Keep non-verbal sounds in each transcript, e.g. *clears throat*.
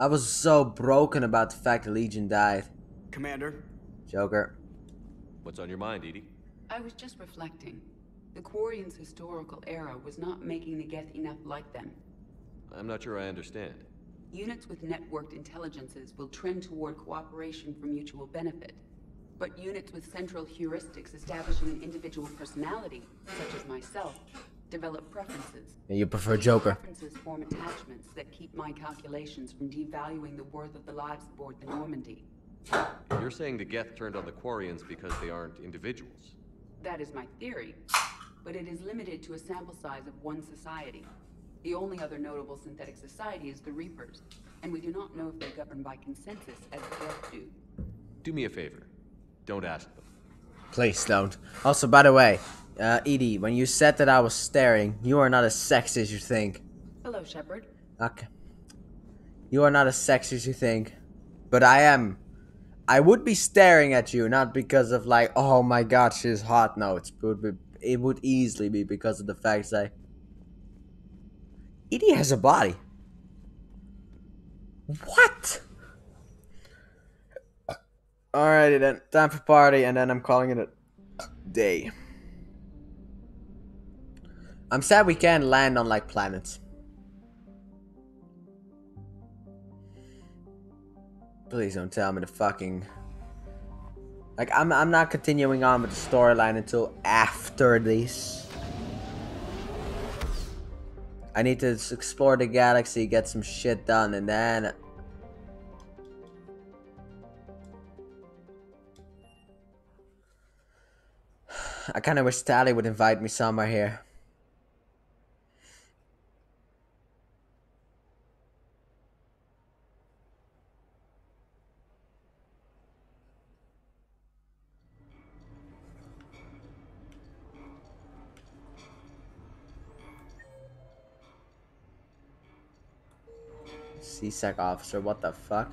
I was so broken about the fact that Legion died. Commander, Joker. What's on your mind, EDI? I was just reflecting. The Quarians' historical era was not making the Geth enough like them. I'm not sure I understand. Units with networked intelligences will trend toward cooperation for mutual benefit. But units with central heuristics establishing an individual personality, such as myself, develop preferences. And you prefer Joker. Preferences form attachments that keep my calculations from devaluing the worth of the lives aboard the Normandy. You're saying the Geth turned on the Quarians because they aren't individuals. That is my theory, but it is limited to a sample size of one society. The only other notable synthetic society is the Reapers, and we do not know if they govern by consensus as the Geth do. Do me a favor. Don't ask them. Please don't. Also, by the way, uh, EDI, when you said that I was staring, you are not as sexy as you think. Hello, Shepard. Okay. You are not as sexy as you think. But I am. I would be staring at you, not because of like, oh my god, she's hot. No, it's, it would be, it would easily be because of the fact that EDI has a body. What? Alrighty then, time for party, and then I'm calling it a day. I'm sad we can't land on like planets. Please don't tell me the fucking. Like I'm I'm not continuing on with the storyline until after this. I need to explore the galaxy, get some shit done, and then. I kind of wish Tali would invite me somewhere here. C-Sec officer, what the fuck?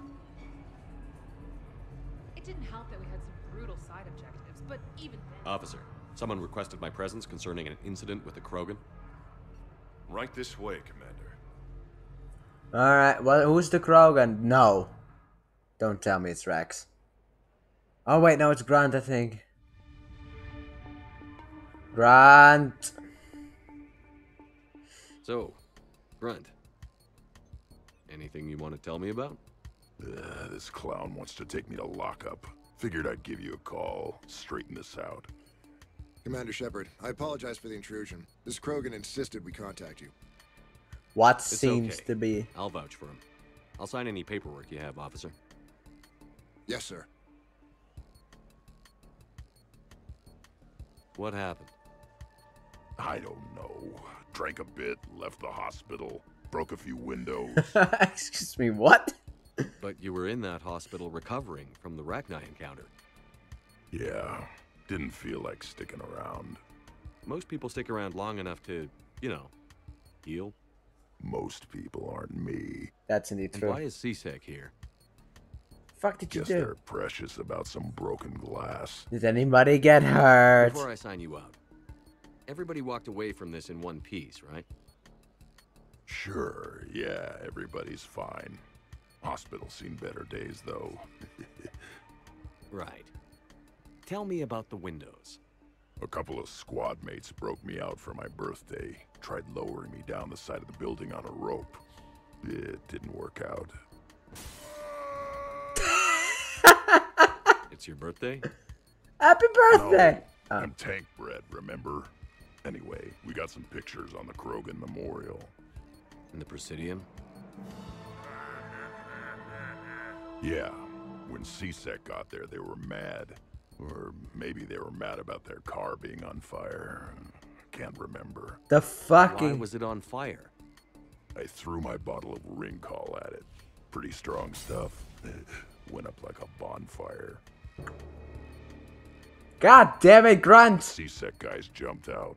It didn't help that we had some brutal side objectives, but even then. Officer, someone requested my presence concerning an incident with the Krogan. Right this way, Commander. Alright, well, who's the Krogan? No. Don't tell me it's Rex. Oh, wait, no, it's Grunt, I think. Grunt! So, Grunt. Anything you want to tell me about? Uh, this clown wants to take me to lockup. Figured I'd give you a call, straighten this out. Commander Shepard, I apologize for the intrusion. This Krogan insisted we contact you. What It's seems okay. to be. I'll vouch for him. I'll sign any paperwork you have, officer. Yes, sir. What happened? I don't know. Drank a bit, left the hospital, broke a few windows. *laughs* Excuse me, what? But you were in that hospital recovering from the Rachni encounter. yeah, didn't feel like sticking around. Most people stick around long enough to, you know, heal. Most people aren't me. That's indeed And true. why is C-Sec here? fuck did you Guess do? they're precious about some broken glass. Did anybody get hurt? Before I sign you out, everybody walked away from this in one piece, right? Sure, yeah, everybody's fine. Hospital's seen better days, though. *laughs* Right. Tell me about the windows. A couple of squad mates broke me out for my birthday. Tried lowering me down the side of the building on a rope. It didn't work out. It's your birthday? Happy birthday! No. I'm tank bred, remember? Anyway, we got some pictures on the Krogan Memorial. In the Presidium? Yeah, when C-Sec got there, they were mad. Or maybe they were mad about their car being on fire. Can't remember. The Why fucking. was it on fire? I threw my bottle of ryncol at it. Pretty strong stuff. Went up like a bonfire. God damn it, Grunt! C-Sec guys jumped out.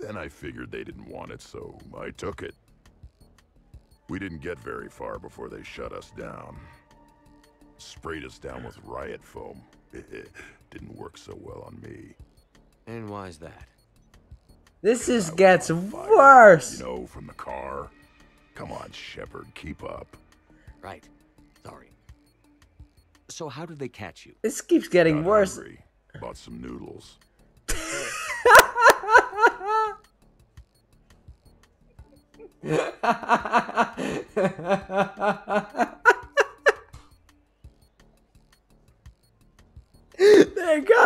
Then I figured they didn't want it, so I took it. We didn't get very far before they shut us down. Sprayed us down with riot foam. *laughs* didn't work so well on me. And why's that? This I just gets worse! You know, from the car. Come on, Shepard, keep up. Right. Sorry. So how did they catch you? This keeps getting Got worse. hungry. Bought some noodles. *laughs*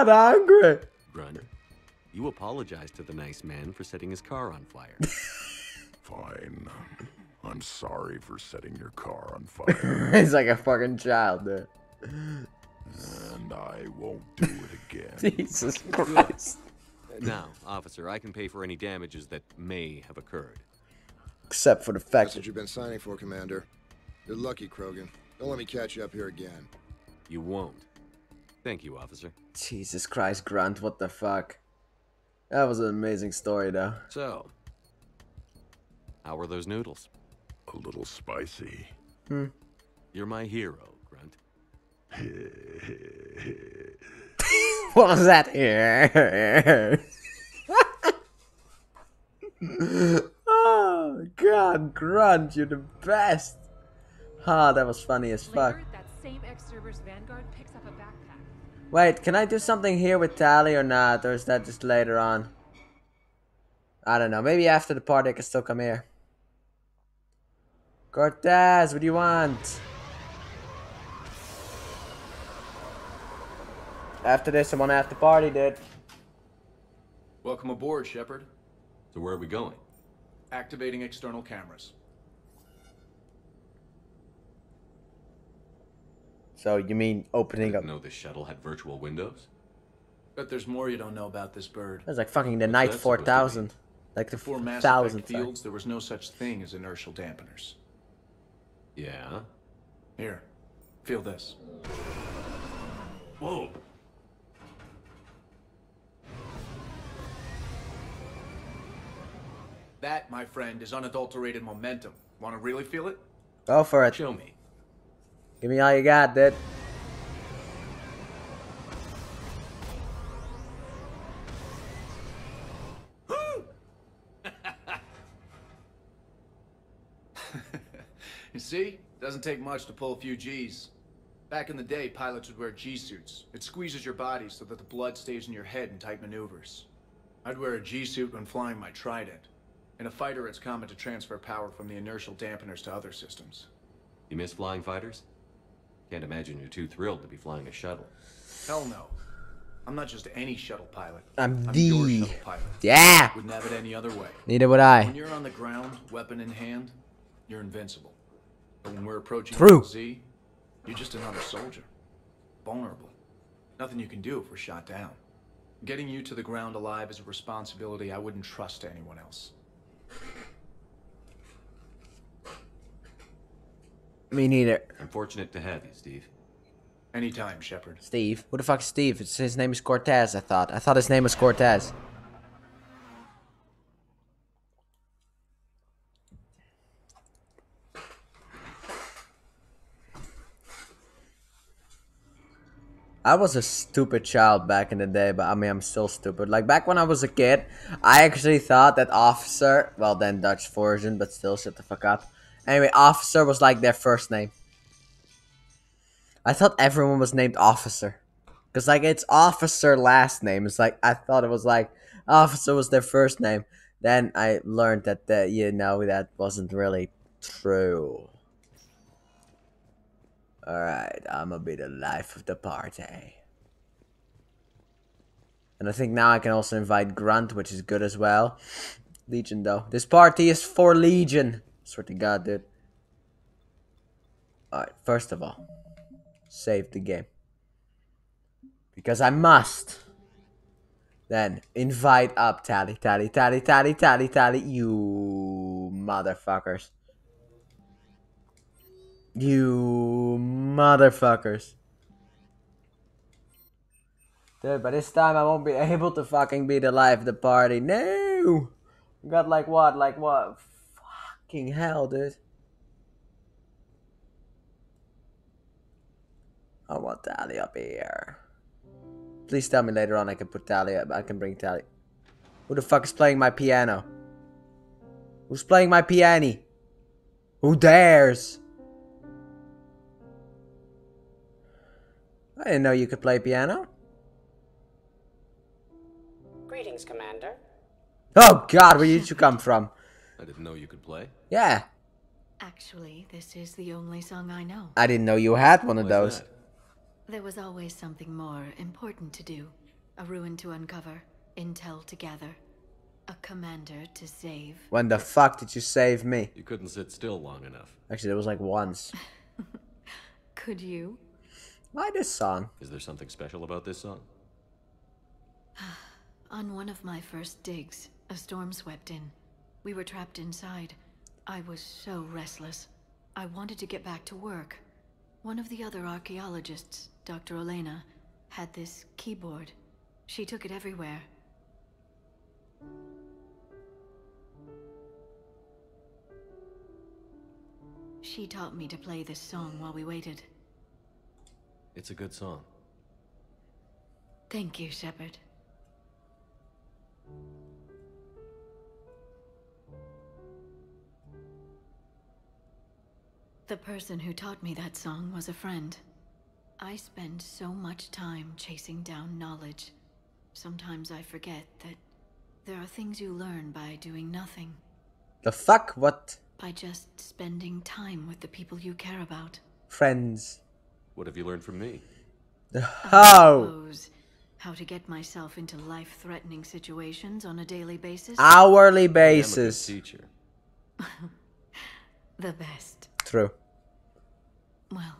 they got hungry. You apologized to the nice man for setting his car on fire. *laughs* Fine. I'm sorry for setting your car on *laughs* fire, He's like a fucking child, dude. and I won't do it again. *laughs* Jesus Christ. now, officer, I can pay for any damages that may have occurred. Except for the fact That's that what you've been signing for, Commander. You're lucky, Krogan. Don't let me catch you up here again. You won't. Thank you, officer. Jesus Christ, Grunt, what the fuck? That was an amazing story, though. So, how were those noodles? A little spicy. Hmm. You're my hero, Grunt. *laughs* What was that here? *laughs* oh, God, Grunt, you're the best. Ah, that was funny as fuck. Later, Wait, can I do something here with Tali or not? Or is that just later on? I don't know. Maybe after the party I can still come here. Cortez, what do you want? After this, I'm on after party, dude. Welcome aboard, Shepard. So where are we going? Activating external cameras. So you mean opening up? Didn't know this shuttle had virtual windows? Bet there's more you don't know about this bird. That's like fucking the What's Night that supposed to 4000. Like the Before Mass. Effect fields, there was no such thing as inertial dampeners. Yeah. Here, feel this. Whoa. That, my friend, is unadulterated momentum. Want to really feel it? Go for it. Show me. Give me all you got, dude. *laughs* You see? Doesn't take much to pull a few G's. Back in the day, pilots would wear G-suits. It squeezes your body so that the blood stays in your head in tight maneuvers. I'd wear a G-suit when flying my Trident. In a fighter, it's common to transfer power from the inertial dampeners to other systems. You miss flying fighters? Can't imagine you're too thrilled to be flying a shuttle. Hell no. I'm not just any shuttle pilot. I'm your the- shuttle pilot. Yeah. Wouldn't have it any other way. Neither would I. When you're on the ground, weapon in hand, you're invincible. But when we're approaching True. Z, you're just another soldier. Vulnerable. Nothing you can do if we're shot down. Getting you to the ground alive is a responsibility I wouldn't trust to anyone else. Me neither. I'm fortunate to have you, Steve. Anytime, Shepard. Steve. Who the fuck is Steve? It's, his name is Cortez, I thought. I thought his name was Cortez. I was a stupid child back in the day, but I mean, I'm still stupid. Like, back when I was a kid, I actually thought that officer, well, then Dutch version, but still, shut the fuck up. Anyway, officer was like their first name. I thought everyone was named officer. Cause like it's officer last name. It's like I thought it was like officer was their first name. Then I learned that that you know that wasn't really true. Alright, I'ma be the life of the party. And I think now I can also invite Grunt, which is good as well. Legion though. This party is for Legion. Swear to God, dude. Alright, first of all save the game. Because I must. Then invite up Tali, Tali, Tali, Tali, Tali, Tali, you motherfuckers. You motherfuckers. Dude, by this time I won't be *laughs* able to fucking be the life of the party. No! Got like what? Like what? Fucking hell, dude. I want Dali up here. Please tell me later on I can put Dali up. I can bring Dali. Who the fuck is playing my piano? Who's playing my piano? Who dares? I didn't know you could play piano. Greetings, Commander. Oh God, where did you come from? I didn't know you could play. Yeah, Actually, this is the only song I know. I didn't know you had one of Why's those. that? There was always something more important to do. A ruin to uncover, intel to gather, a commander to save. When the fuck did you save me? You couldn't sit still long enough. Actually, it was like once. *laughs* Could you? Why this song? Is there something special about this song? *sighs* On one of my first digs, a storm swept in. We were trapped inside. I was so restless. I wanted to get back to work. One of the other archaeologists, Dr. Elena, had this keyboard. She took it everywhere. She taught me to play this song while we waited. It's a good song. Thank you, Shepard. The person who taught me that song was a friend. I spend so much time chasing down knowledge. Sometimes I forget that there are things you learn by doing nothing, The fuck? What? by just spending time with the people you care about. Friends. What have you learned from me? *laughs* Suppose how to get myself into life-threatening situations on a daily basis. Hourly I am a good basis. teacher. *laughs* The best. True. Well,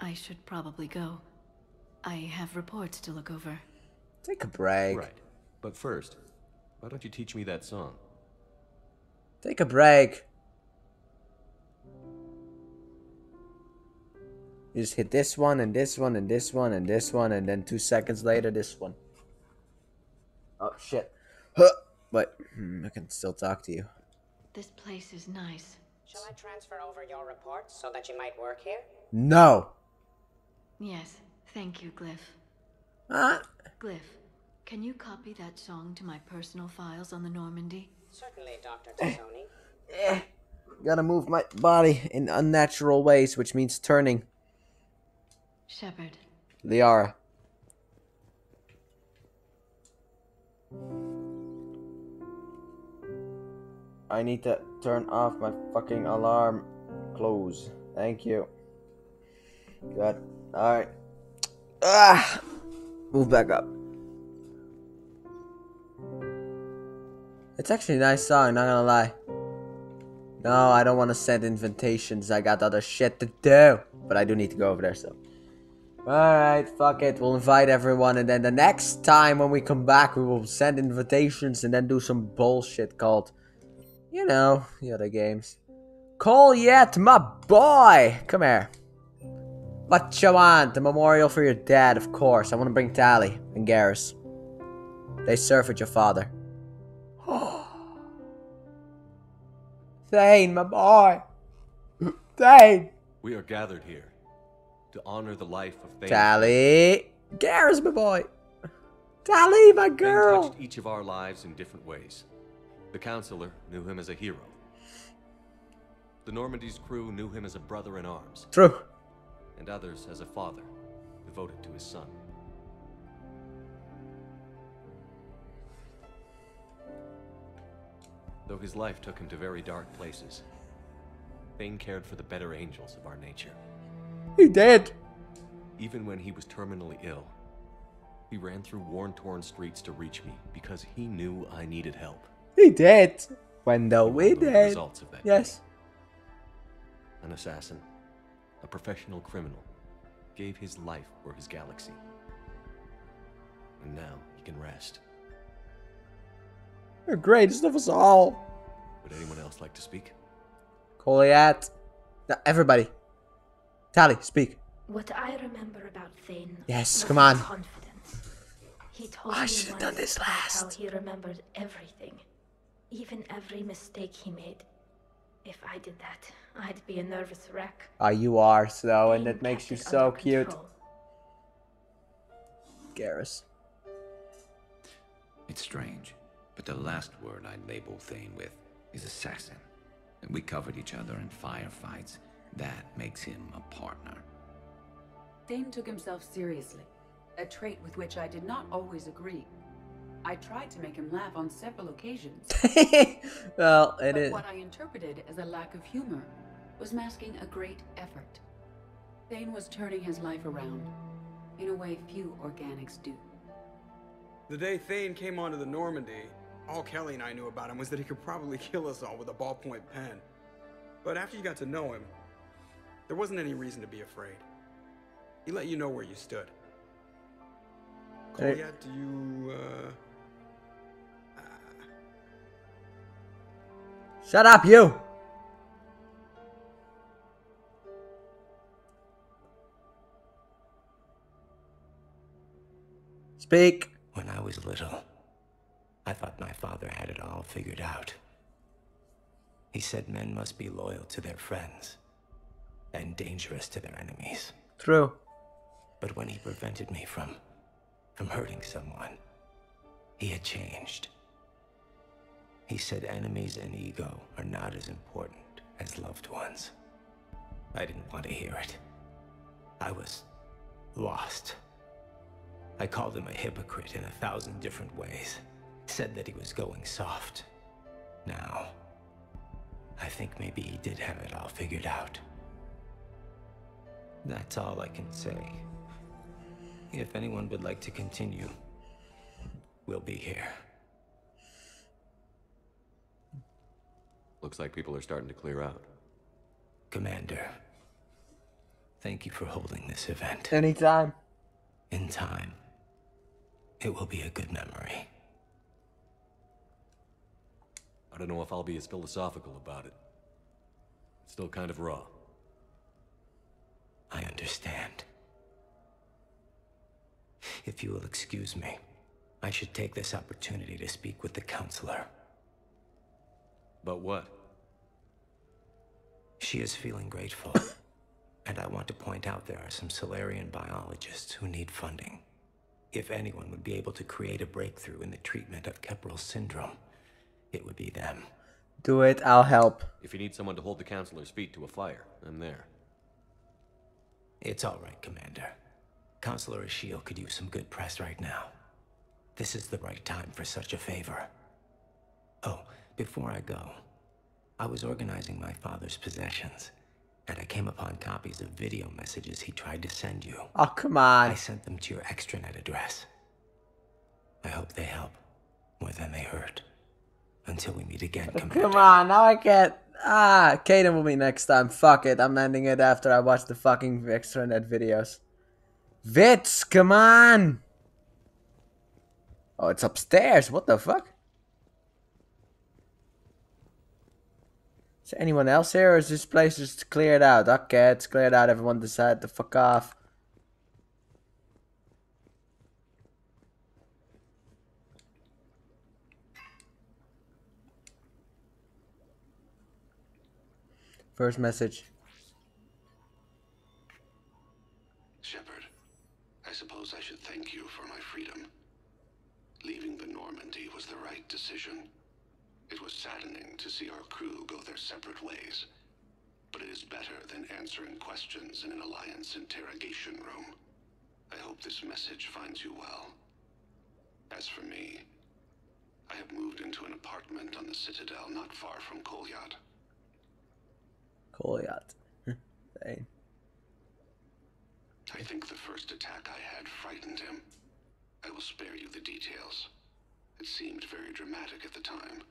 I should probably go. I have reports to look over. Take a break. Right. But first, why don't you teach me that song? Take a break. You just hit this one and this one and this one and this one and then two seconds later this one. Oh shit. Huh. But hmm, I can still talk to you. This place is nice. Shall I transfer over your reports so that you might work here? No. Yes, thank you, Glyph. Ah. Glyph, can you copy that song to my personal files on the Normandy? Certainly, Dr. T'Soni. Eh. Gotta move my body in unnatural ways, which means turning. Shepard, Liara. I need to turn off my fucking alarm. Close. Thank you. Good. Alright. Ah! Move back up. It's actually a nice song, not gonna lie. No, I don't want to send invitations. I got other shit to do. But I do need to go over there, so. Alright, fuck it. We'll invite everyone, and then the next time when we come back, we will send invitations and then do some bullshit called, you know, the other games. Kolyat, my boy! Come here. What you want? A memorial for your dad, of course. I want to bring Tali and Garrus. They serve with your father. *gasps* Thane, my boy. *clears throat* Thane. We are gathered here to honor the life of Thane. Tali. Garrus, my boy. Tali, my Thane girl. touched each of our lives in different ways. The councilor knew him as a hero. The Normandy's crew knew him as a brother in arms, True. and others as a father devoted to his son. Though his life took him to very dark places, Thane cared for the better angels of our nature. He did. Even when he was terminally ill, he ran through worn-torn streets to reach me because he knew I needed help. He did. When the You we all know the did. results of that Yes. An assassin, a professional criminal, gave his life for his galaxy. And now he can rest. The greatest of us all. Would anyone else like to speak? Kolyat. Now, everybody. Tali, speak. What I remember about Thane. Yes, was come on. Confidence. He told I should've done this about How last. he remembered everything, even every mistake he made. If I did that, I'd be a nervous wreck. Ah, you are slow, and it makes you it so cute. control. Garrus. It's strange, but the last word I'd label Thane with is assassin. And we covered each other in firefights. That makes him a partner. Thane took himself seriously, a trait with which I did not always agree. I tried to make him laugh on several occasions. *laughs* well, it but is. what I interpreted as a lack of humor was masking a great effort. Thane was turning his life around in a way few organics do. The day Thane came onto the Normandy, all Kelly and I knew about him was that he could probably kill us all with a ballpoint pen. But after you got to know him, there wasn't any reason to be afraid. He let you know where you stood. Hey. Kolyat, do you, uh... Shut up, you! Speak. When I was little, I thought my father had it all figured out. He said men must be loyal to their friends and dangerous to their enemies. True. But when he prevented me from from hurting someone, he had changed. He said enemies and ego are not as important as loved ones. I didn't want to hear it. I was lost. I called him a hypocrite in a thousand different ways. Said that he was going soft. Now, I think maybe he did have it all figured out. That's all I can say. If anyone would like to continue, we'll be here. Looks like people are starting to clear out. Commander, thank you for holding this event. Anytime. In time, it will be a good memory. I don't know if I'll be as philosophical about it. It's still kind of raw. I understand. If you will excuse me, I should take this opportunity to speak with the councilor. But what? She is feeling grateful. *coughs* and I want to point out there are some Salarian biologists who need funding. If anyone would be able to create a breakthrough in the treatment of Kepral's syndrome, it would be them. Do it, I'll help. If you need someone to hold the councilor's feet to a fire, I'm there. It's all right, Commander. Councilor Ashiel could use some good press right now. This is the right time for such a favor. Oh, before I go, I was organizing my father's possessions, and I came upon copies of video messages he tried to send you. Oh, come on. I sent them to your extranet address. I hope they help more than they hurt. Until we meet again, Commander. Come on, now I can't. Ah, Kaidan will be next time. Fuck it, I'm ending it after I watch the fucking extranet videos. Vits, come on! Oh, it's upstairs. What the fuck? Is anyone else here, or is this place just cleared out? Okay, it's cleared out. Everyone decided to fuck off. First message. Shepard, I suppose I should thank you for my freedom. Leaving the Normandy was the right decision. It was saddening to see our crew go their separate ways. But it is better than answering questions in an Alliance interrogation room. I hope this message finds you well. As for me, I have moved into an apartment on the Citadel not far from Kolyat. Kolyat. *laughs* Dang. I think the first attack I had frightened him. I will spare you the details. It seemed very dramatic at the time.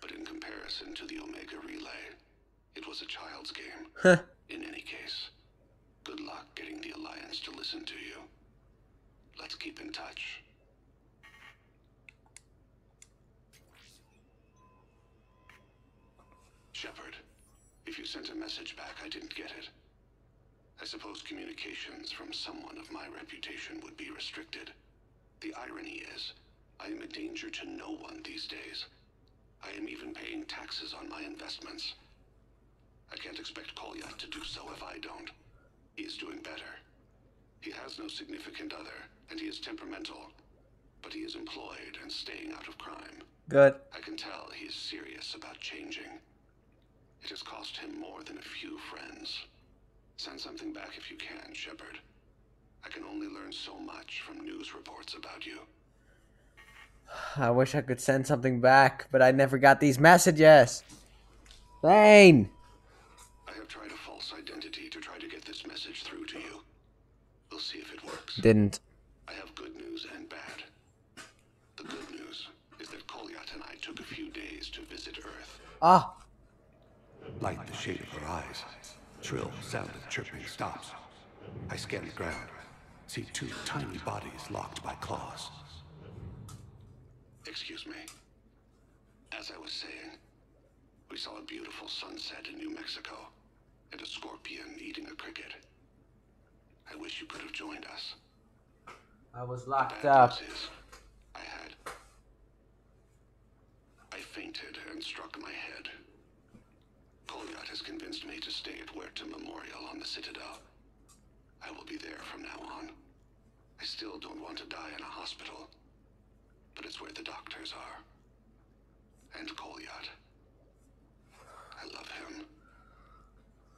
But in comparison to the Omega Relay, it was a child's game. Huh. in any case, good luck getting the Alliance to listen to you. Let's keep in touch. Shepard, if you sent a message back, I didn't get it. I suppose communications from someone of my reputation would be restricted. The irony is, I am a danger to no one these days. I am even paying taxes on my investments. I can't expect Kolyat to do so if I don't. He is doing better. He has no significant other, and he is temperamental. But he is employed and staying out of crime. Good. I can tell he is serious about changing. It has cost him more than a few friends. Send something back if you can, Shepard. I can only learn so much from news reports about you. *sighs* I wish I could send something back, but I never got these messages. Thane! I have tried a false identity to try to get this message through to you. We'll see if it works. Didn't. I have good news and bad. The good news is that Kolyat and I took a few days to visit Earth. Ah! Light the shade of her eyes. Shrill sound of chirping stops. I scan the ground. See two tiny bodies locked by claws. Excuse me. As I was saying, we saw a beautiful sunset in New Mexico and a scorpion eating a cricket. I wish you could have joined us. I was locked up. is, I had. I fainted and struck my head. Kolyat has convinced me to stay at Huerta Memorial on the Citadel. I will be there from now on. I still don't want to die in a hospital, but it's where the doctors are. And Kolyat. I love him.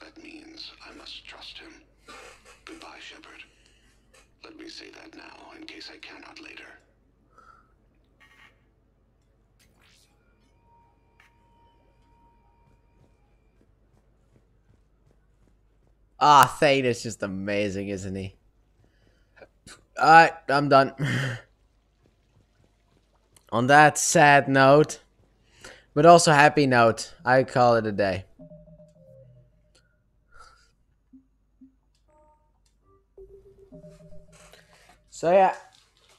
That means I must trust him. Goodbye, Shepard. Let me say that now, in case I cannot later. Ah, Thane is just amazing, isn't he? Alright, I'm done. *laughs* On that sad note, but also happy note, I call it a day. So yeah,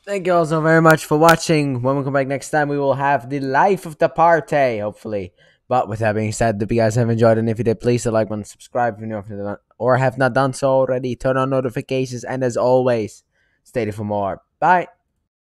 thank you all so very much for watching. When we come back next time, we will have the life of the party, hopefully. But with that being said, if you guys have enjoyed and if you did, please like button, subscribe if you know or have not done so already. Turn on notifications, and as always, stay there for more. Bye.